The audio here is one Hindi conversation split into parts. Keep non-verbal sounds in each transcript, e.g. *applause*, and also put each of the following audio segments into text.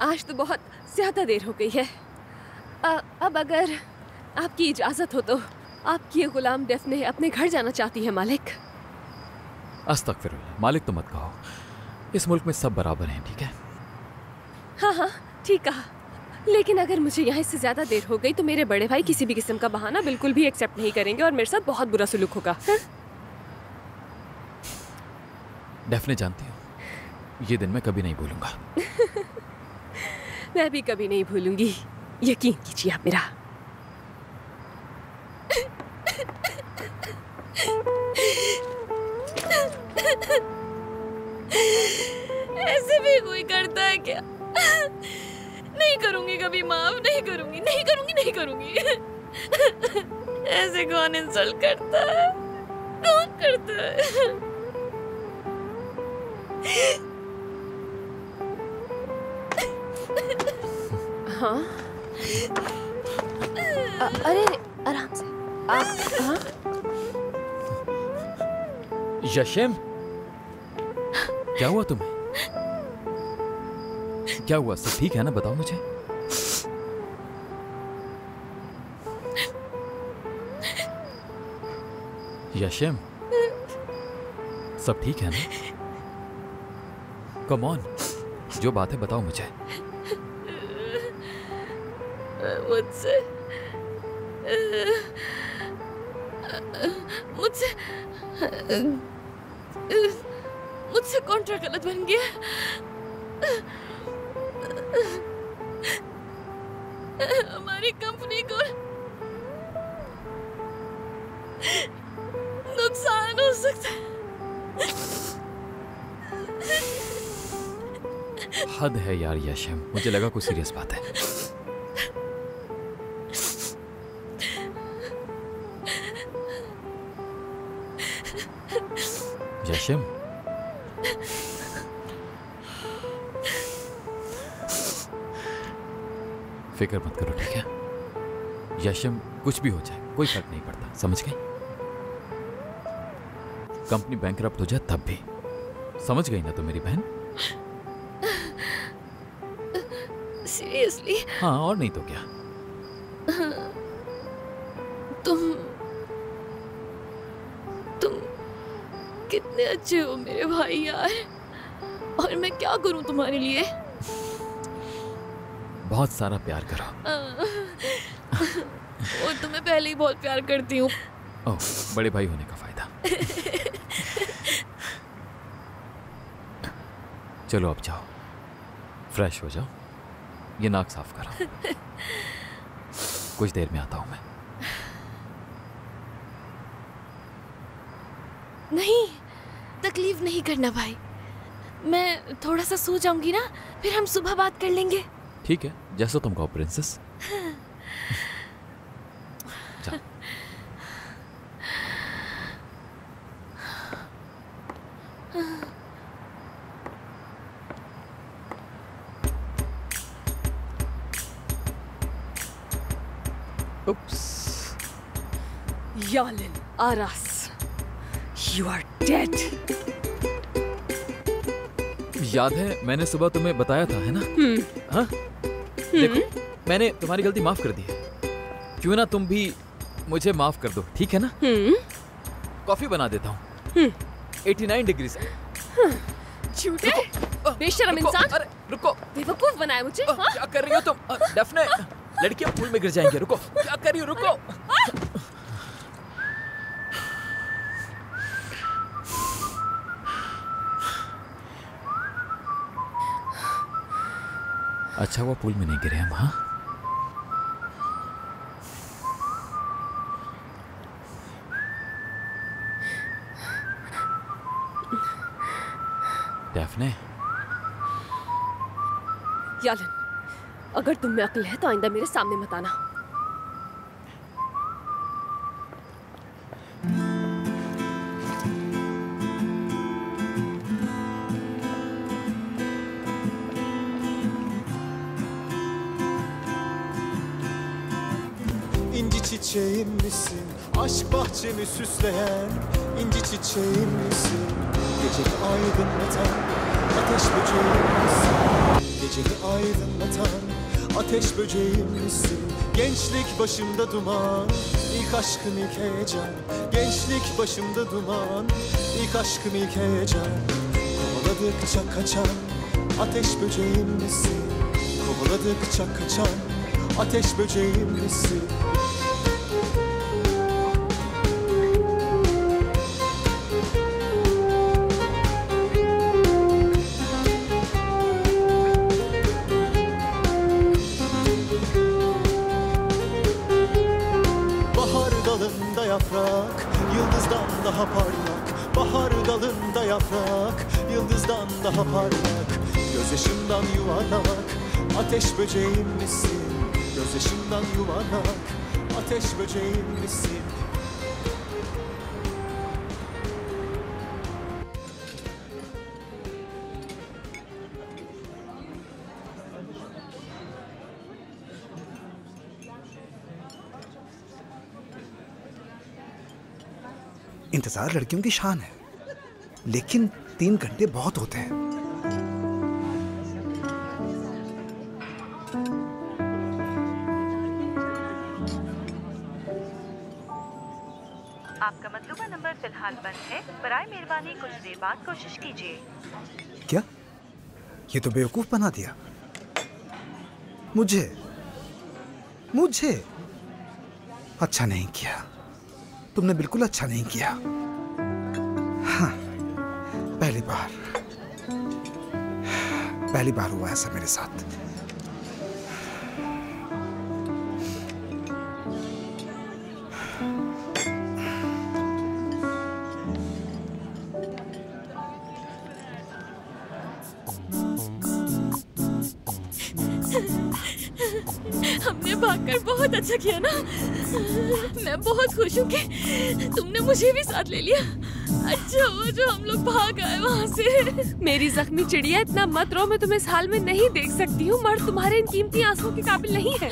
आज तो बहुत ज़्यादा देर हो गई है। अ, अब अगर आपकी इजाज़त हो तो आपकी ये गुलाम डेफने अपने घर जाना चाहती है मालिक। अस्तक मालिक तो मत कहो। इस मुल्क में सब बराबर हैं ठीक है? हाँ हाँ ठीक कहा। लेकिन अगर मुझे यहाँ इससे ज़्यादा देर हो गई तो मेरे बड़े भाई किसी भी किस्म का बहाना बिल्कुल भी एक्सेप्ट नहीं करेंगे और मेरे साथ बहुत बुरा सलूक होगा। हाँ? डेफने जानती हो। ये दिन मैं कभी नहीं भूलूँगा। *laughs* मैं भी कभी नहीं भूलूँगी। यकीन कीजिए आप मेरा। ऐसे भी कोई करता है क्या? नहीं करूँगी कभी, माफ़ नहीं करूँगी नहीं करूँगी नहीं करूँगी। ऐसे कौन इंसल्ट करता है? कौन करता है? हाँ? अरे, आराम से। आप हाँ? यशेम, क्या हुआ तुम्हें? क्या हुआ? सब ठीक है ना? बताओ मुझे। यशेम, सब ठीक है ना? कम ऑन जो बात है बताओ मुझे। मुझसे मुझसे मुझसे कॉन्ट्रैक्ट गलत बन गया? हमारी कंपनी को नुकसान हो सकता है। हद है यार यशेम मुझे लगा कोई सीरियस बात है। यशेम फ़िक्र मत करो, ठीक है? यशम कुछ भी हो जाए, कोई फ़र्क नहीं पड़ता, समझ गई? कंपनी बैंक हो जाए तब भी। समझ गई ना तो मेरी बहन? सीरियसली हाँ और नहीं तो क्या? तुम तुम कितने अच्छे हो मेरे भाई यार। और मैं क्या करूँ तुम्हारे लिए? बहुत सारा प्यार करो। वो तो मैं पहले ही बहुत प्यार करती हूँ। बड़े भाई होने का फ़ायदा। *laughs* चलो अब जाओ। फ्रेश हो जाओ। ये नाक साफ़ करो। कुछ देर में आता हूँ मैं। नहीं तकलीफ़ नहीं करना भाई। मैं थोड़ा सा सो जाऊँगी ना फिर हम सुबह बात कर लेंगे। ठीक है जैसा तुम कहो प्रिंसेस जा Oops. Yalin Aras, you are dead. याद है मैंने सुबह तुम्हें बताया था है ना? हाँ? देखो मैंने तुम्हारी गलती माफ़ कर दी है। क्यों ना तुम भी मुझे माफ़ कर दो ठीक है ना? कॉफ़ी बना देता हूँ। 89 डिग्री से। झूठे? बेशरम रुको, इंसान? अरे रुको। बेवकूफ़ बनाया मुझे अ, हाँ? क्या कर रही हो तुम? अ, डेफने लड़कियाँ पूल में गिर जाएँगे, रुको। क्या कर रही हो रुको। अच्छा हुआ पुल में नहीं गिरे हम हाँ? डेफने? यालन अगर तुम में अक्ल है तो आइंदा मेरे सामने मत आना İnci çiçeğim misin? Aşk bahçemi süsleyen inci çiçeğim misin? Gecemi aydınlatan ateş böceğim misin? Gecemi aydınlatan ateş böceğim misin? Gençlik başımda duman, ilk aşkım ilk heyecan Gençlik başımda duman, ilk aşkım ilk heyecan Kovaladıkça kaçan ateş böceğim misin? Kovaladıkça kaçan ateş böceğim misin? Ateş böceğim misin? Gözyaşımdan yuvarlak, ateş böceğim misin? इंतज़ार लड़कियों की शान है लेकिन तीन घंटे बहुत होते हैं फ़िलहाल बंद है। बरए मेहरबानी, कुछ देर बाद कोशिश कीजिए। क्या? ये तो बेवकूफ़ बना दिया। मुझे? मुझे? अच्छा नहीं किया। तुमने बिल्कुल अच्छा नहीं किया। हाँ पहली बार। पहली बार हुआ ऐसा मेरे साथ। हमने भागकर बहुत अच्छा किया ना। मैं बहुत खुश हूँ कि तुमने मुझे भी साथ ले लिया। अच्छा हुआ जो हम लोग भाग आए वहाँ से। मेरी जख्मी चिड़िया इतना मत रो मैं तुम्हें इस हाल में नहीं देख सकती हूँ। मर्द तुम्हारे इन कीमती आंसुओं के काबिल नहीं है।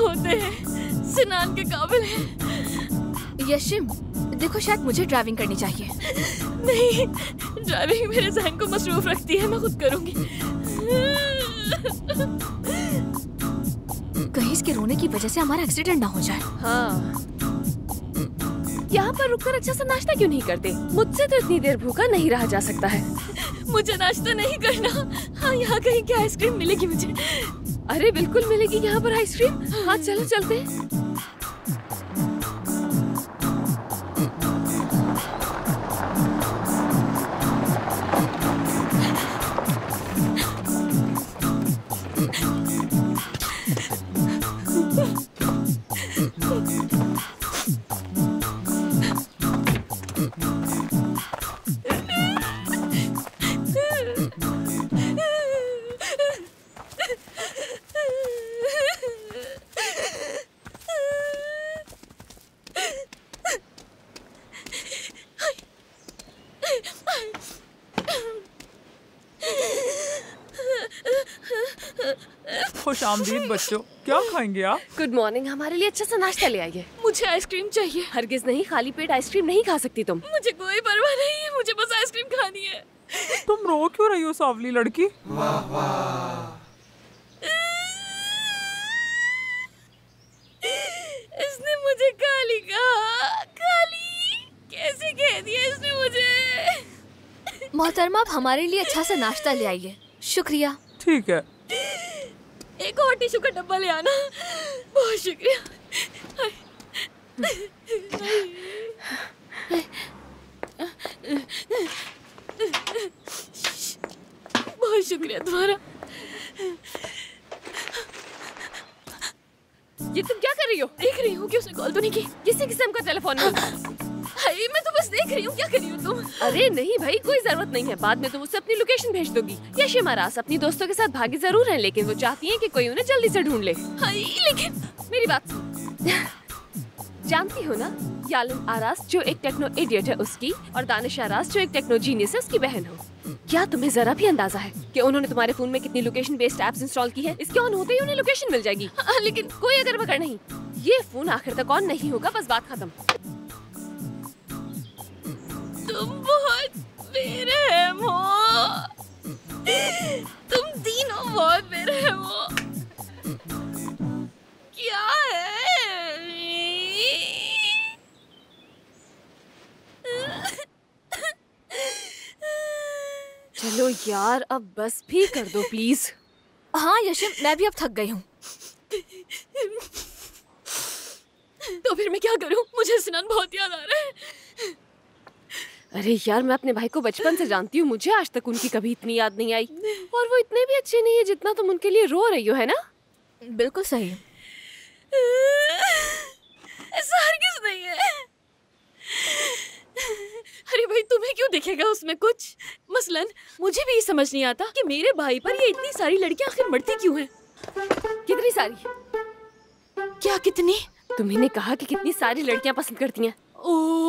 होते हैं। स्नान के काबिल है। यशिम देखो शायद मुझे ड्राइविंग करनी चाहिए। नहीं ड्राइविंग मेरे जहन को मसरूफ रखती है मैं खुद करूँगी। कहीं इसके रोने की वजह से हमारा एक्सीडेंट ना हो जाए। हाँ। यहाँ पर रुककर अच्छा सा नाश्ता क्यों नहीं करते? मुझसे तो इतनी देर भूखा नहीं रहा जा सकता है। *laughs* मुझे नाश्ता नहीं करना। हाँ यहाँ कहीं क्या आइसक्रीम मिलेगी मुझे? अरे बिल्कुल मिलेगी यहाँ पर आइसक्रीम हाँ चलो चलते खुश आमदीद बच्चों। क्या खाएँगे आप? गुड मॉर्निंग हमारे लिए अच्छा सा नाश्ता ले आइए। मुझे आइसक्रीम चाहिए। हरगिज नहीं खाली पेट आइसक्रीम नहीं खा सकती तुम। मुझे कोई परवाह नहीं है मुझे बस आइसक्रीम खानी है। तुम रो क्यों रही हो सावली लड़की? इसने मुझे काली कहा। काली कैसे कह दिया इसने मुझे? मोहतरमा आप हमारे लिए अच्छा सा नाश्ता ले आइए। शुक्रिया। ठीक है। एक और टिश्यू का डब्बा ले आना। बहुत शुक्रिया। बहुत शुक्रिया तुम्हारा। ये तुम क्या कर रही हो? देख रही हूँ कि उसने कॉल तो नहीं की। किसी किस्म का टेलीफोन में हाय मैं तो बस देख रही हूँ क्या कर रही हो तुम अरे नहीं भाई कोई ज़रूरत नहीं है बाद में तुम उससे अपनी लोकेशन भेज दोगी। यश महाराज अपनी दोस्तों के साथ भागी ज़रूर है लेकिन वो चाहती है की कोई उन्हें जल्दी ऐसी ढूंढ ले। लेकिन मेरी बात जानती हो ना यालन आरास जो एक टेक्नो इडियट है उसकी और दानिश आरास जो एक टेक्नो जीनियस है उसकी बहन हो। क्या तुम्हें जरा भी अंदाज़ा है कि उन्होंने तुम्हारे फ़ोन में कितनी लोकेशन बेस्ड एप्स इंस्टॉल की है? इसके ऑन होते ही उन्हें लोकेशन मिल जाएगी। हाँ, लेकिन कोई अगर मगर नहीं। ये फ़ोन आखिर तक ऑन नहीं होगा बस बात खत्म। तुम बहुत बेरहम हो। तुम तीनों बहुत बेरहम हो। क्या है चलो यार अब बस भी कर दो प्लीज़ हाँ यशिम मैं भी अब थक गई हूँ। तो फिर मैं क्या करूँ? मुझे सिनान बहुत याद आ रहा है। अरे यार मैं अपने भाई को बचपन से जानती हूँ। मुझे आज तक उनकी कभी इतनी याद नहीं आई। और वो इतने भी अच्छे नहीं है जितना तुम उनके लिए रो रही हो है ना? बिल्कुल सही ऐसा हरगिज नहीं है। अरे भाई तुम्हें क्यों दिखेगा उसमें कुछ? मसलन मुझे भी ये समझ नहीं आता कि मेरे भाई पर ये इतनी सारी लड़कियाँ आखिर मरती क्यों हैं? कितनी सारी? क्या कितनी? तुम्ही ने कहा कि कितनी सारी लड़कियाँ पसंद करती हैं। ओ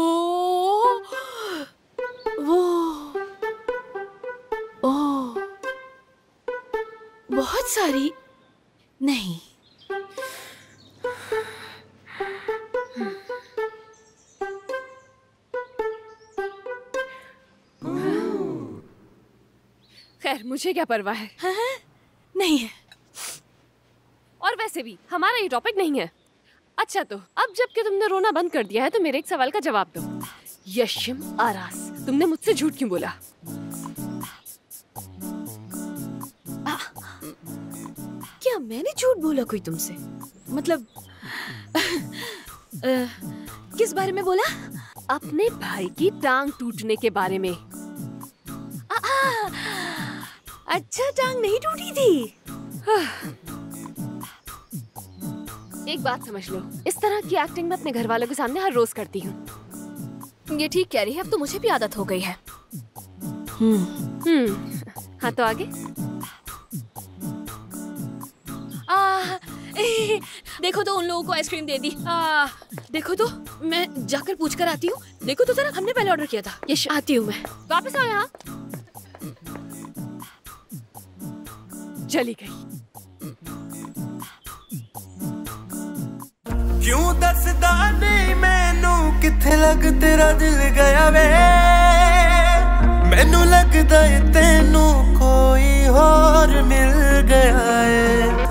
बहुत सारी। नहीं। खैर मुझे क्या परवाह है? नहीं है। और वैसे भी हमारा ये टॉपिक नहीं है। अच्छा तो अब जबकि तुमने रोना बंद कर दिया है तो मेरे एक सवाल का जवाब दो। यशिम आरास तुमने मुझसे झूठ क्यों बोला? मैंने झूठ बोला कोई तुमसे? मतलब अ, किस बारे में बोला? अपने भाई की टांग टूटने के बारे में। आ, आ, अच्छा टांग नहीं टूटी थी। एक बात समझ लो। इस तरह की एक्टिंग मैं अपने घर वालों के सामने हर रोज करती हूँ। ये ठीक कह रही है अब तो मुझे भी आदत हो गई है। हम्म। हाँ तो आगे। देखो तो उन लोगों को आइसक्रीम दे दी। आ, देखो तो मैं जाकर पूछ कर आती हूँ। देखो तो जरा हमने पहले ऑर्डर किया था। यश आती हूँ मैं। वापस आओ यहाँ। चली गई। क्यों दसदा नहीं मैनू किथे लग तेरा दिल गया वे? मैनू लगता है तेनू कोई और मिल गया है।